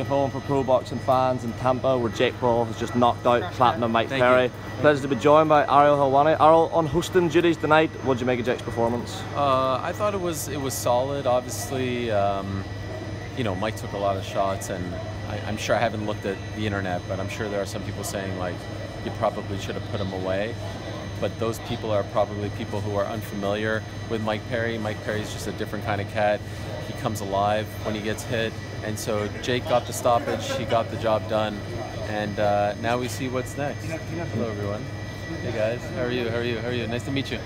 of home for pro boxing fans in Tampa, where Jake Paul has just knocked out Platinum Mike Thank Perry. Pleasure to be joined by Ariel Helwani. Ariel, on hosting duties tonight, what did you make of Jake's performance? Uh, I thought it was it was solid. Obviously, um, you know, Mike took a lot of shots, and I, I'm sure I haven't looked at the internet, but I'm sure there are some people saying like you probably should have put him away. But those people are probably people who are unfamiliar with Mike Perry. Mike Perry's just a different kind of cat. He comes alive when he gets hit, and so Jake got the stoppage. He got the job done, and uh, now we see what's next. Hello, everyone. Hey guys, how are you? How are you? How are you? Nice to meet you.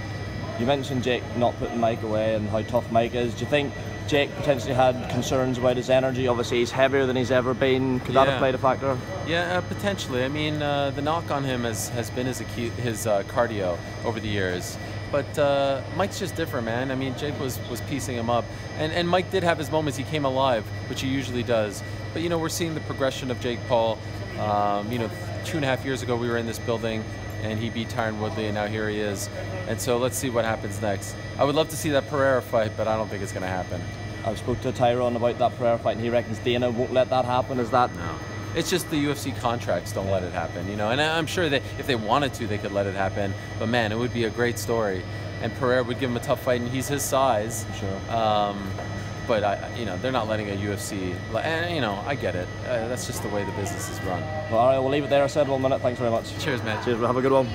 You mentioned Jake not putting Mike away and how tough Mike is. Do you think Jake potentially had concerns about his energy? Obviously, he's heavier than he's ever been. Could that Yeah. have played a factor? Yeah, uh, potentially. I mean, uh, the knock on him has, has been his, acu- his uh, cardio over the years. But uh, Mike's just different, man. I mean, Jake was, was piecing him up. And, and Mike did have his moments. He came alive, which he usually does. But, you know, we're seeing the progression of Jake Paul. Um, you know, two and a half years ago, we were in this building and he beat Tyron Woodley, and now here he is. And so let's see what happens next. I would love to see that Pereira fight, but I don't think it's going to happen. I've spoke to Tyron about that Pereira fight, and he reckons Dana won't let that happen. Is that No. It's just the UFC contracts don't let it happen, you know. And I'm sure that if they wanted to, they could let it happen. But man, it would be a great story. And Pereira would give him a tough fight, and he's his size. Sure. Um, but I, you know, they're not letting a UFC. And you know, I get it. Uh, that's just the way the business is run. Well, all right, we'll leave it there. I said one minute. Thanks very much. Cheers, man. Cheers. Have a good one.